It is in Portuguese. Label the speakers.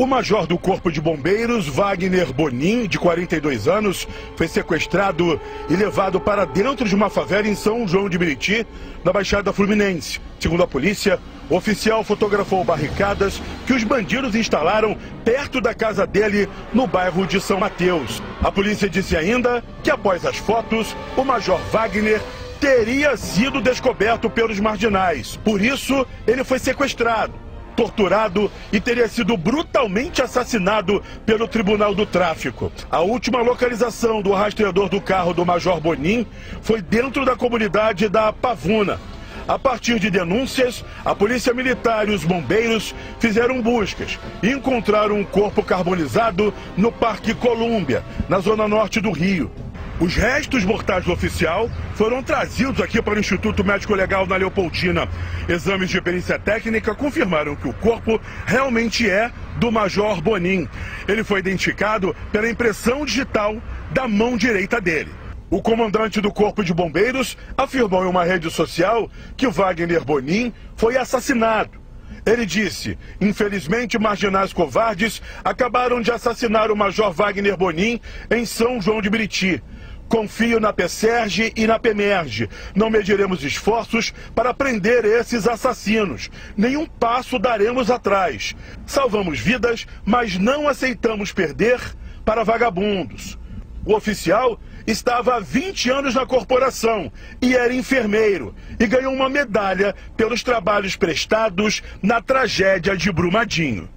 Speaker 1: O major do Corpo de Bombeiros, Wagner Bonin, de 42 anos, foi sequestrado e levado para dentro de uma favela em São João de Meriti, na Baixada Fluminense. Segundo a polícia, o oficial fotografou barricadas que os bandidos instalaram perto da casa dele, no bairro de São Mateus. A polícia disse ainda que, após as fotos, o major Wagner teria sido descoberto pelos marginais. Por isso, ele foi sequestrado torturado e teria sido brutalmente assassinado pelo Tribunal do Tráfico. A última localização do rastreador do carro do Major Bonin foi dentro da comunidade da Pavuna. A partir de denúncias, a Polícia Militar e os bombeiros fizeram buscas e encontraram um corpo carbonizado no Parque Colômbia, na zona norte do Rio. Os restos mortais do oficial foram trazidos aqui para o Instituto Médico Legal na Leopoldina. Exames de perícia técnica confirmaram que o corpo realmente é do Major Bonin. Ele foi identificado pela impressão digital da mão direita dele. O comandante do Corpo de Bombeiros afirmou em uma rede social que Wagner Bonin foi assassinado. Ele disse: infelizmente, marginais covardes acabaram de assassinar o Major Wagner Bonin em São João de Meriti. Confio na PSERG e na PEMERG. Não mediremos esforços para prender esses assassinos. Nenhum passo daremos atrás. Salvamos vidas, mas não aceitamos perder para vagabundos. O oficial estava há 20 anos na corporação e era enfermeiro e ganhou uma medalha pelos trabalhos prestados na tragédia de Brumadinho.